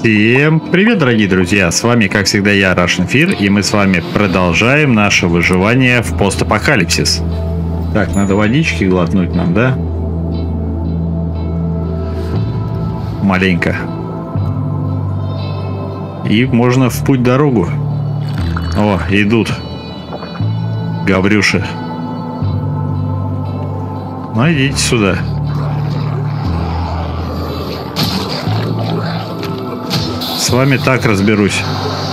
Всем привет, дорогие друзья! С вами, как всегда, я, Russian Fear, и мы с вами продолжаем наше выживание в постапокалипсис. Так, надо водички глотнуть нам, да? Маленько. И можно в путь дорогу. О, идут. Гаврюши. Ну, идите сюда. С вами так разберусь.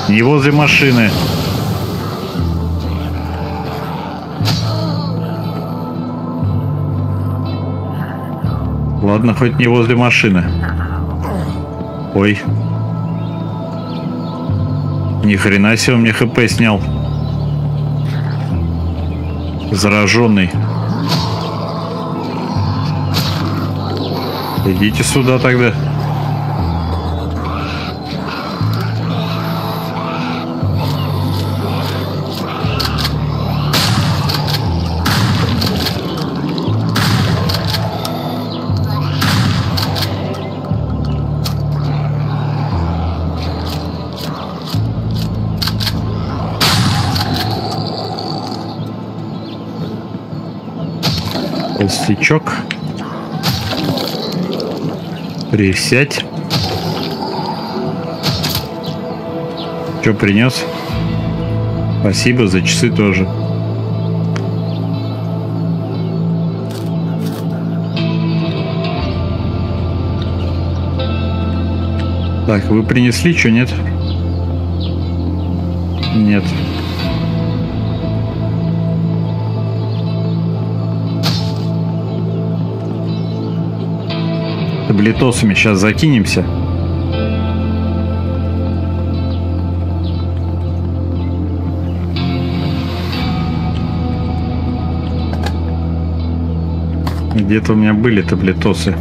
Не возле машины. Ладно, хоть не возле машины. Ой. Ни хрена себе он мне хп снял. Зараженный. Идите сюда тогда. Толстячок. Присядь. Что принес? Спасибо, за часы тоже. Так, вы принесли, что нет? Нет. Таблетосами сейчас закинемся. Где-то у меня были таблетосы.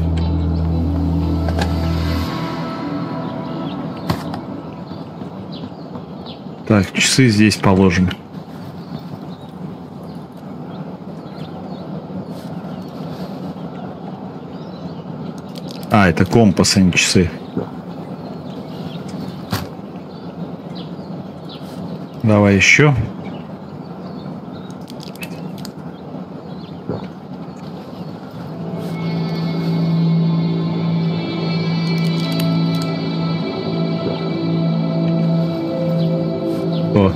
Так, часы здесь положим. Это компас, а не часы. Давай еще. О.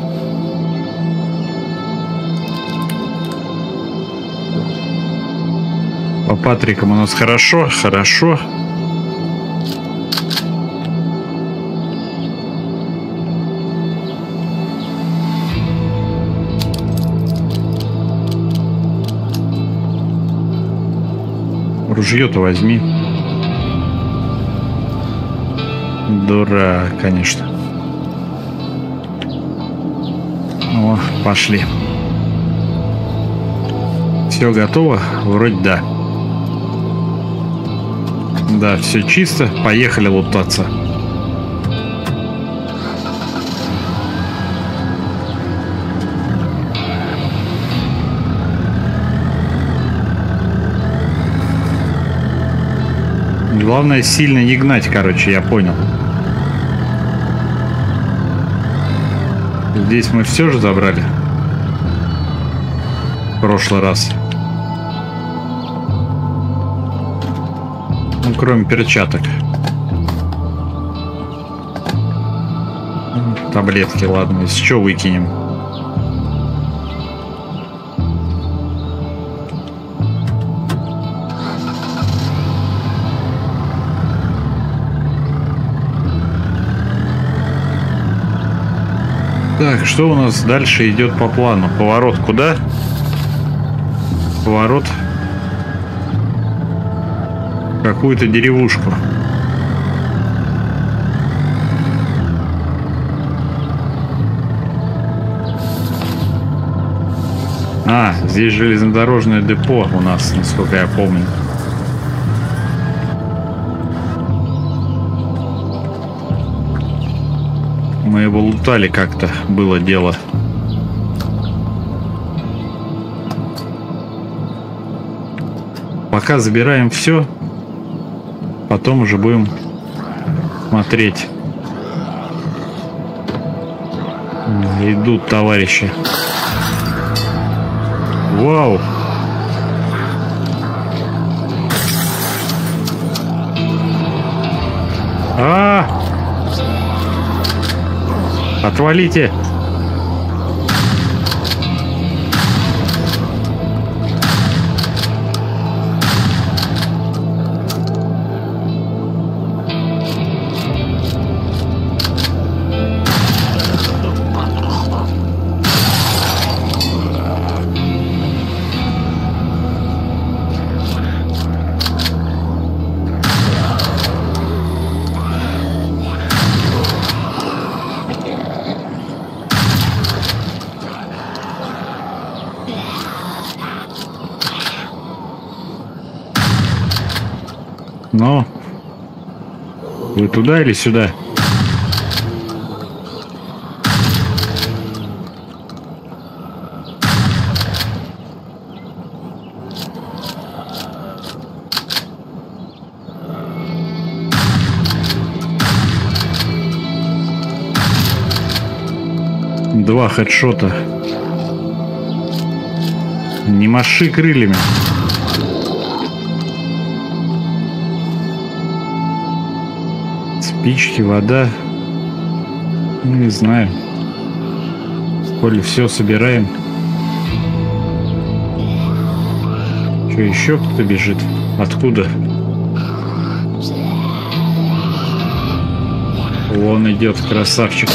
По Патрикам у нас хорошо, хорошо. Ружье-то возьми. Дурак, конечно. О, пошли. Все готово? Вроде да. Да, все чисто. Поехали лутаться. Главное сильно не гнать, короче, я понял. Здесь мы все же забрали. В прошлый раз. Ну, кроме перчаток. Таблетки, ладно, из чего выкинем. Так, что у нас дальше идет по плану? Поворот куда? Поворот. Какую-то деревушку. А, здесь железнодорожное депо у нас, насколько я помню. мы его лутали как-то, было дело. Пока забираем все, потом уже будем смотреть. Идут товарищи. Вау! А! -а, -а! Отвалите! Ну, вы туда или сюда? Два хедшота. Не маши крыльями. Спички, вода. Ну, не знаю. Коли все собираем. Что, еще кто-то бежит? Откуда? Вон идет красавчик.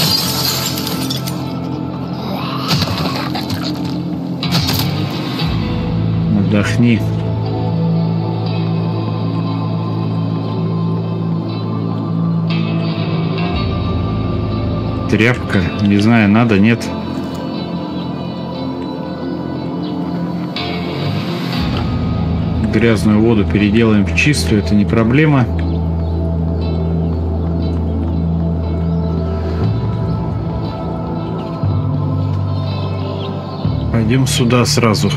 Отдохни. Тряпка. Не знаю, надо, нет. Грязную воду переделаем в чистую, это не проблема. Пойдем сюда сразу.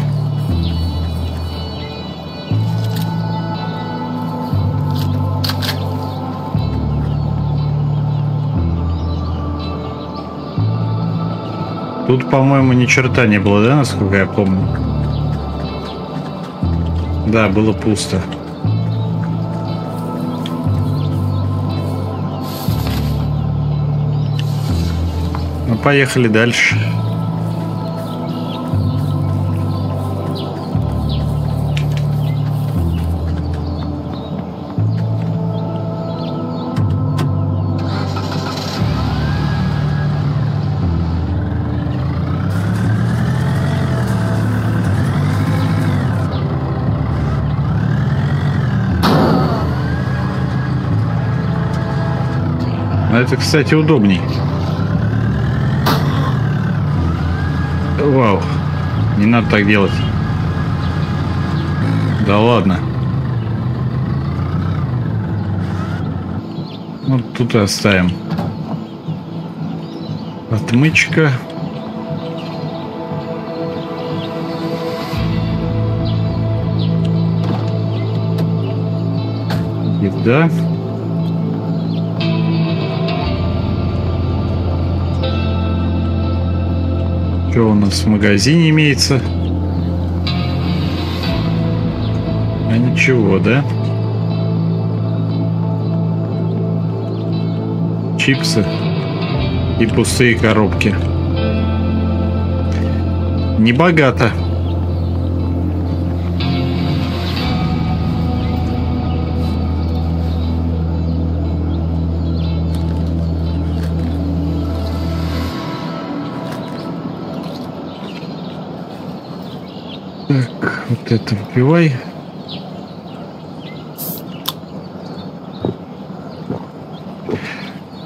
Тут, по-моему, ни черта не было, да, насколько я помню? Да, было пусто. Ну, поехали дальше. Это, кстати, удобней. Вау. Не надо так делать. Да ладно. Вот тут и оставим. Отмычка. Еда. Что у нас в магазине имеется? А ничего, да? Чипсы и пустые коробки. Не богато. Вот это вбивай.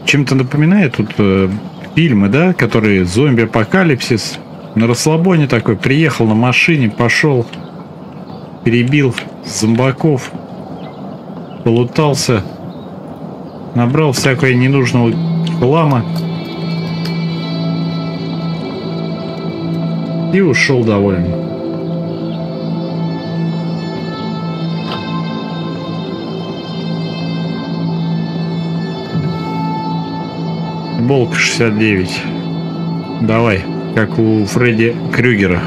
Чем-то напоминает тут э, фильмы, да, которые зомби-апокалипсис. На расслабоне такой, приехал на машине, пошел, перебил зомбаков, полутался, набрал всякого ненужного хлама и ушел довольный. Болк 69. Давай, как у Фредди Крюгера.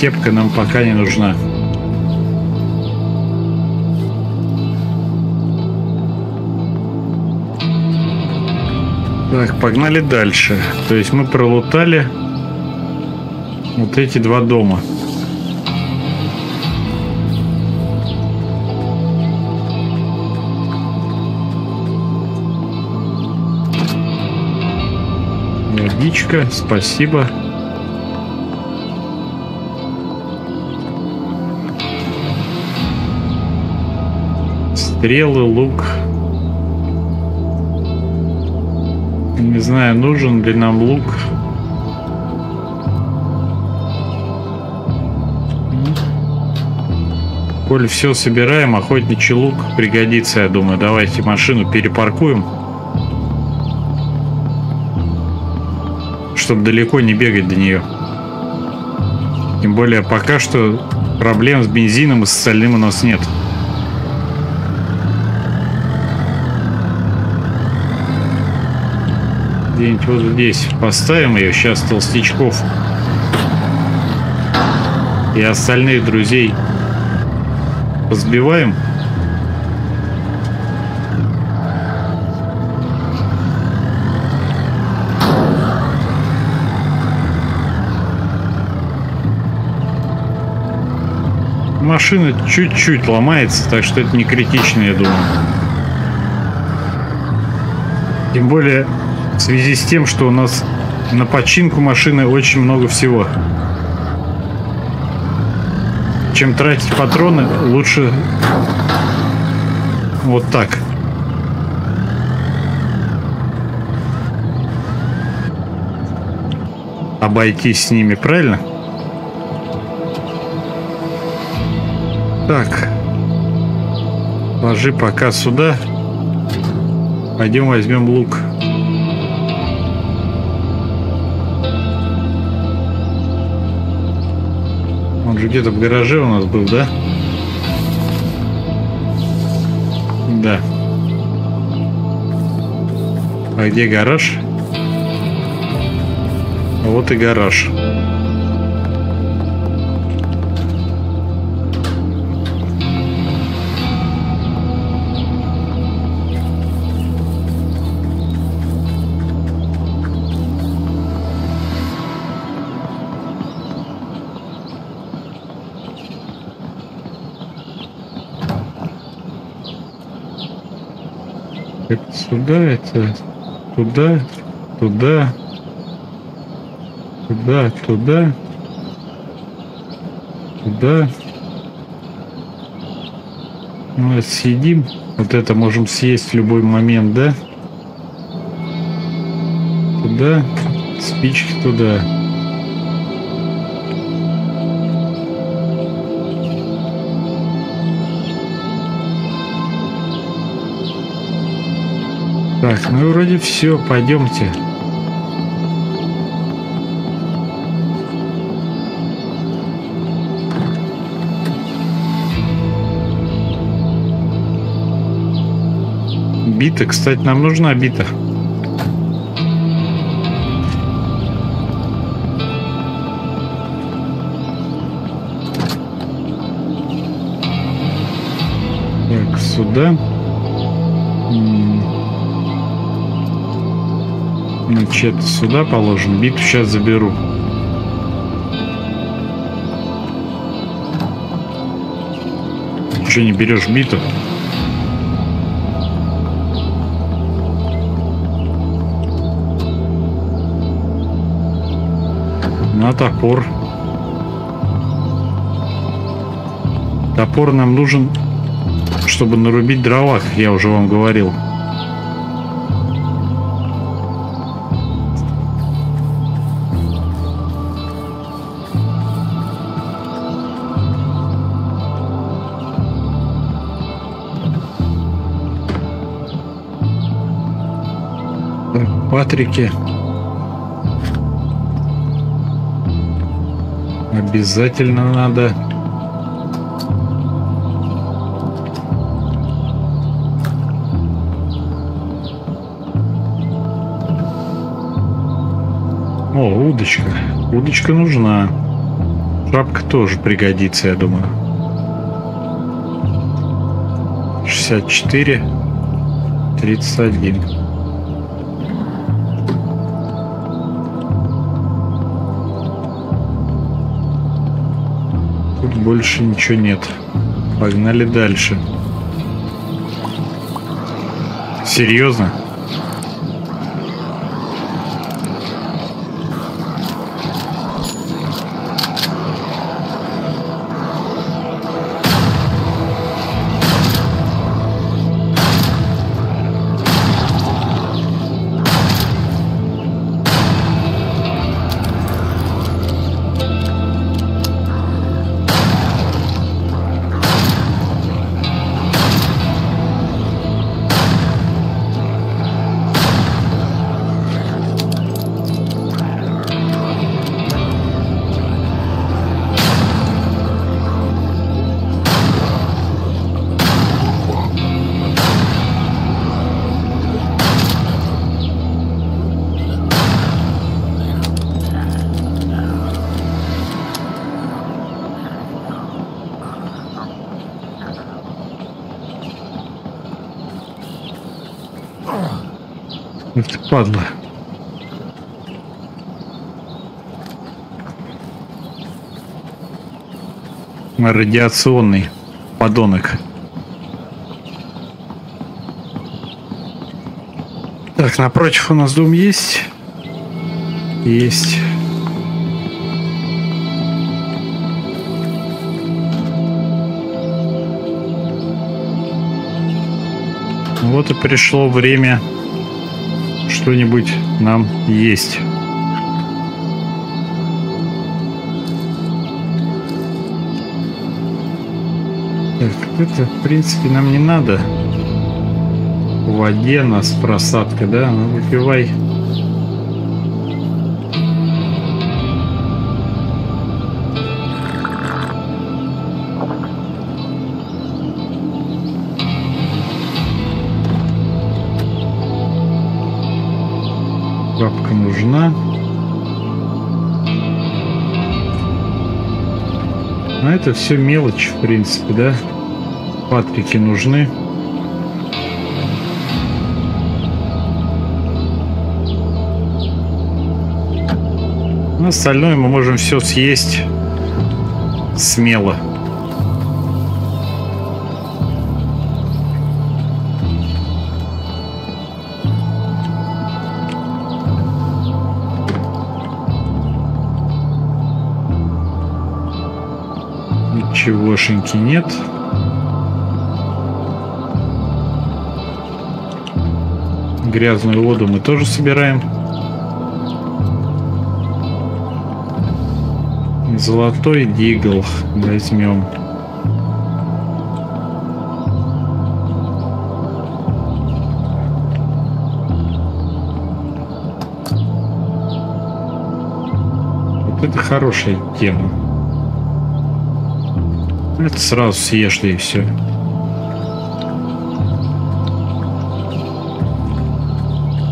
Кепка нам пока не нужна. Так, погнали дальше. То есть мы пролутали вот эти два дома. Водичка, спасибо. Стрелы, лук. Не знаю, нужен ли нам лук. Коль все собираем, охотничий лук пригодится, я думаю. Давайте машину перепаркуем. Чтобы далеко не бегать до нее. Тем более пока что проблем с бензином и с остальным у нас нет. Где-нибудь вот здесь поставим ее. Сейчас толстячков и остальных друзей Позбиваем. Машина чуть-чуть ломается, так что это не критично, я думаю. Тем более в связи с тем, что у нас на починку машины очень много всего чем тратить патроны, лучше вот так. Обойтись с ними, правильно? Так. Ложи пока сюда. Пойдем возьмем лук. Он же где-то в гараже у нас был, да? Да. А где гараж? Вот и гараж. Это сюда, это туда, туда, туда, туда, туда. Мы съедим. Вот это можем съесть в любой момент, да? Туда, спички туда. Так, ну вроде все, пойдемте. Бита, кстати, нам нужна бита. Так, сюда. Значит, сюда положим. Биту сейчас заберу. Что не берешь биту? На топор. Топор нам нужен, чтобы нарубить дрова, я уже вам говорил. Патрике. Обязательно надо. О, удочка. Удочка нужна. Шапка тоже пригодится, я думаю. 64, 31. Больше ничего нет. Погнали дальше. Серьезно? Падла. Радиационный подонок. Так, напротив у нас дом есть. Есть. Вот и пришло время что-нибудь нам есть. Так, это, в принципе, нам не надо. В воде нас просадка, да? Ну, выпивай. Бабка нужна. А это все мелочь, в принципе, да? Патрики нужны. Ну, остальное мы можем все съесть смело. Ничегошеньки нет. Грязную воду мы тоже собираем. Золотой дигл возьмем. Это хорошая тема. Это сразу съешь и все.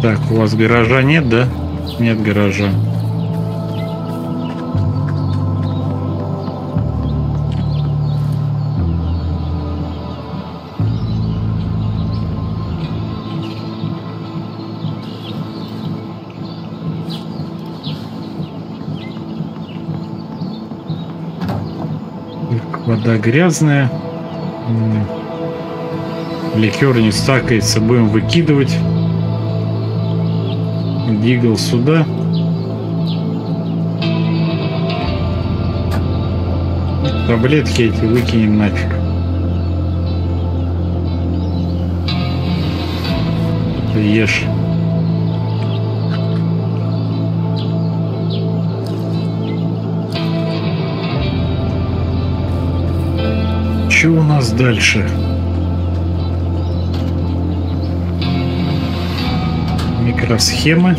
Так, у вас гаража нет, да? Нет гаража. Вода грязная. Ликер не стакается, будем выкидывать. Дигл сюда. Таблетки эти выкинем нафиг. Ешь. Что у нас дальше? Микросхемы.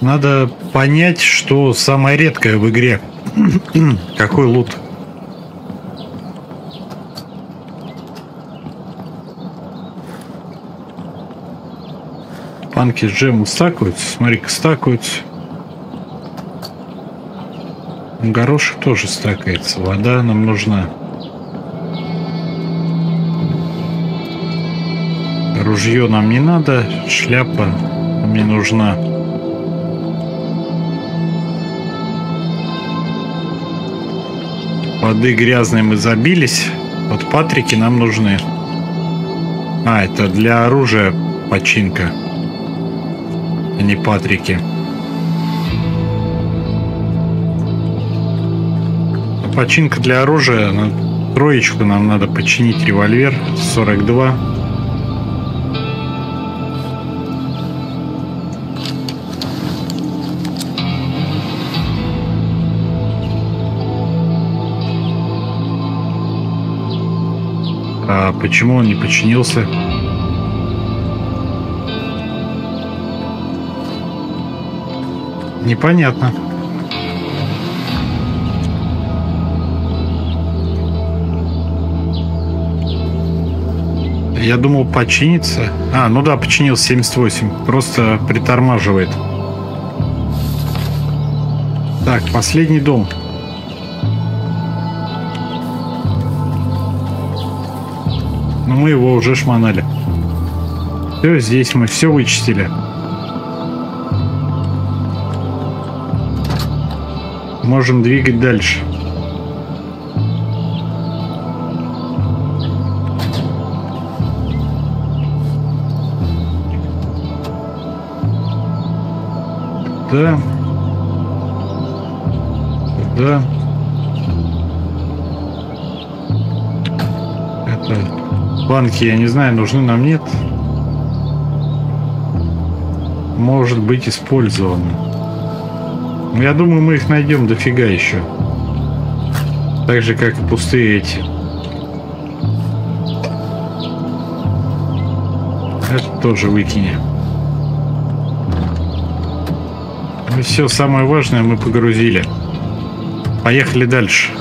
Надо понять, что самое редкое в игре. Какой лут? Банки с джемом стакаются. Смотри-ка, стакаются. Горошек тоже стакается. Вода нам нужна. Ружье нам не надо. Шляпа мне нужна. Воды грязной мы забились. Вот патрики нам нужны. А, это для оружия починка, а не патрики. Починка для оружия, на троечку нам надо починить револьвер 42. А почему он не починился? Непонятно. Я думал починится. А, ну да, починил 78. Просто притормаживает. Так, последний дом. Но мы его уже шмонали. Все, здесь мы все вычистили. Можем двигать дальше. Да. Да. Это банки, я не знаю, нужны нам нет. Может быть использованы. Но я думаю, мы их найдем дофига еще. Так же, как и пустые эти. Это тоже выкинем. Ну все, самое важное мы погрузили. Поехали дальше.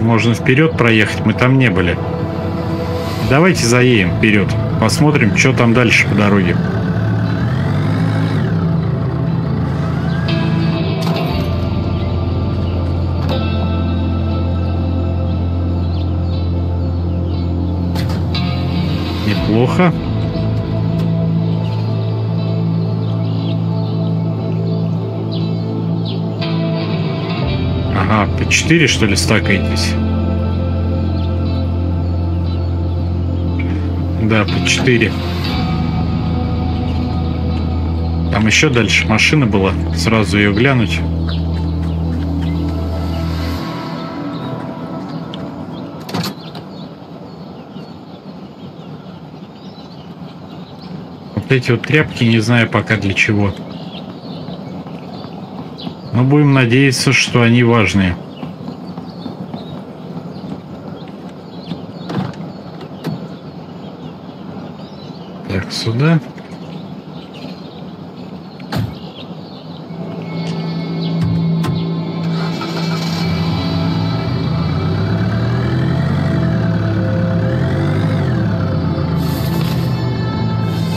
Можно вперед проехать, мы там не были. Давайте заедем вперед. Посмотрим, что там дальше по дороге. Неплохо. Ага, по 4 что ли стакаетесь? Да, по 4. Там еще дальше машина была. Сразу ее глянуть. Вот эти вот тряпки, не знаю пока для чего. Но будем надеяться, что они важные. Сюда.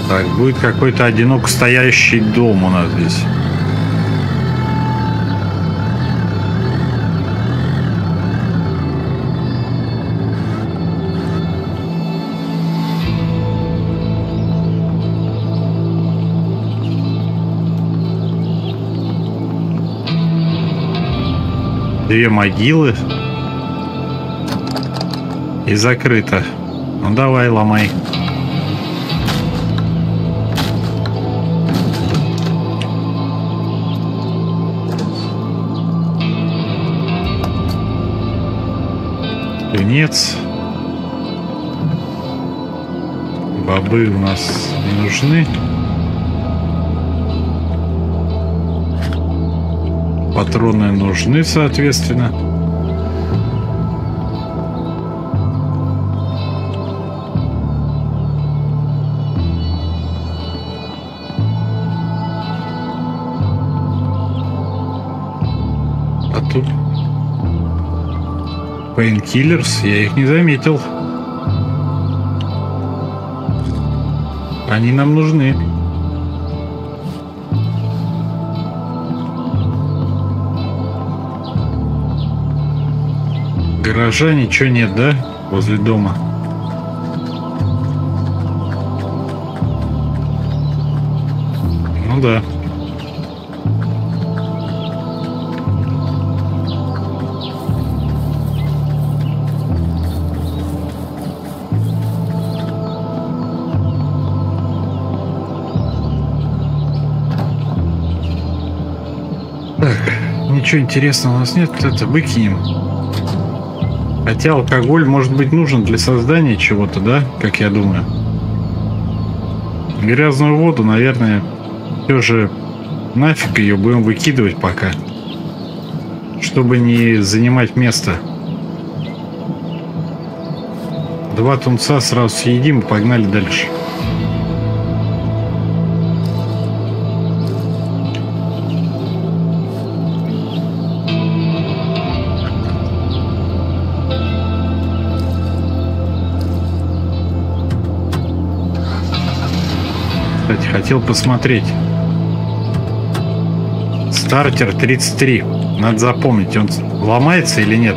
Так, будет какой-то одинок стоящий дом у нас здесь. Две могилы. И закрыто. Ну давай, ломай. Тунец. Бобы у нас не нужны. Патроны нужны, соответственно. А тут Painkillers, я их не заметил. Они нам нужны. Гаража ничего нет, да? Возле дома. Ну да. Так, ничего интересного у нас нет, это выкинем. Хотя алкоголь может быть нужен для создания чего-то, да, как я думаю. Грязную воду, наверное, все же нафиг ее будем выкидывать пока. Чтобы не занимать место. Два тунца сразу съедим и погнали дальше. Хотел посмотреть. Стартер 33. Надо запомнить, он ломается или нет.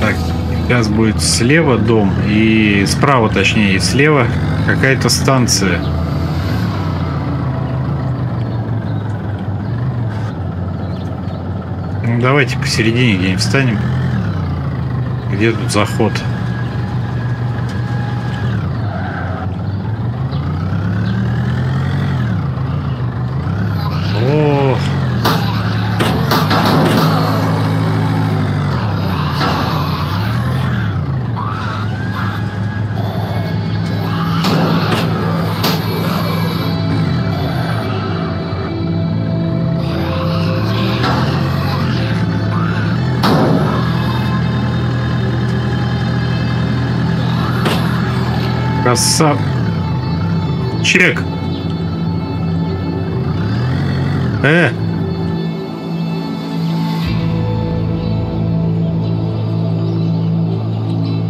Так, сейчас будет слева дом и справа, точнее, и слева какая-то станция. Ну, давайте посередине где-нибудь встанем. Где тут заход? О! Красав... Чек. Э.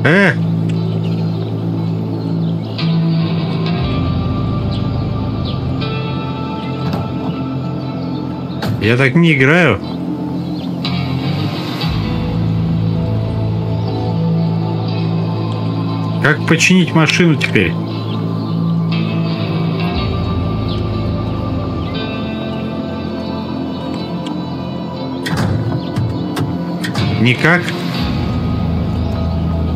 Э. Я так не играю. Как починить машину теперь? Никак?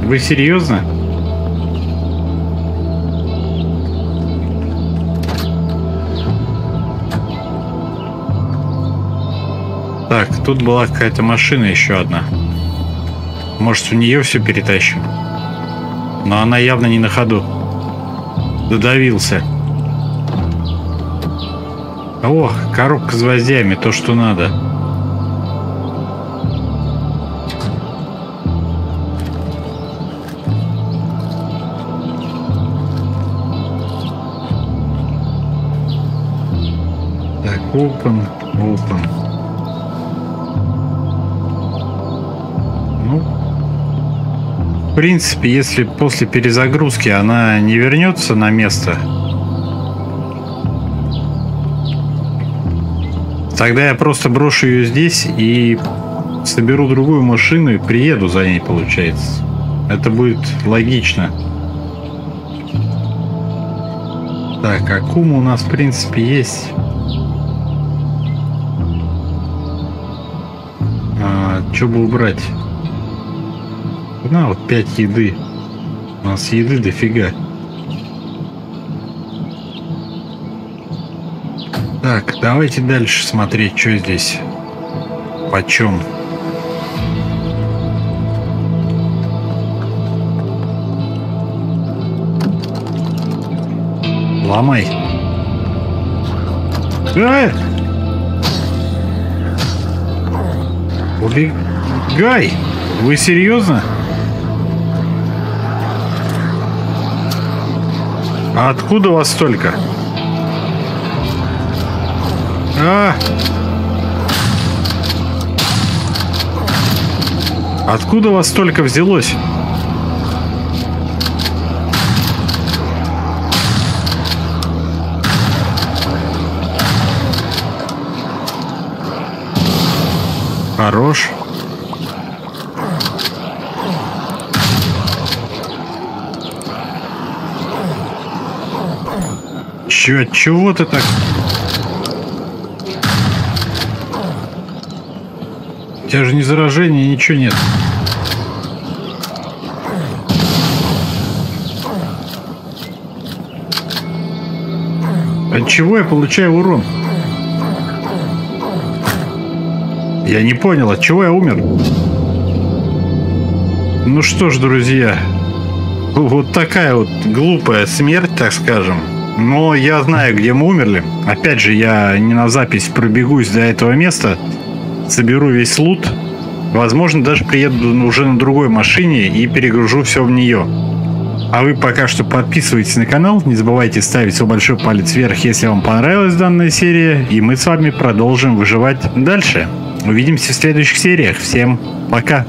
Вы серьезно? Так, тут была какая-то машина еще одна. Может, в нее все перетащим? Но она явно не на ходу. Додавился. Ох, коробка с гвоздями, то, что надо. Так, open, open. В принципе, если после перезагрузки она не вернется на место, тогда я просто брошу ее здесь и соберу другую машину и приеду за ней, получается. Это будет логично. Так, Акума у нас, в принципе, есть. А, что бы убрать? На, вот 5 еды. У нас еды дофига. Так, давайте дальше смотреть, что здесь. Почем. Ломай. А! Убегай! Вы серьезно? А откуда у вас столько? А! Откуда у вас столько взялось? Хорош. Чё, чего ты так? У тебя же ни заражения, ничего нет. От чего я получаю урон? Я не понял, от чего я умер? Ну что ж, друзья, вот такая вот глупая смерть, так скажем. Но я знаю, где мы умерли. Опять же, я не на запись пробегусь до этого места, соберу весь лут. Возможно, даже приеду уже на другой машине и перегружу все в нее. А вы пока что подписывайтесь на канал, не забывайте ставить свой большой палец вверх, если вам понравилась данная серия, и мы с вами продолжим выживать дальше. Увидимся в следующих сериях. Всем пока!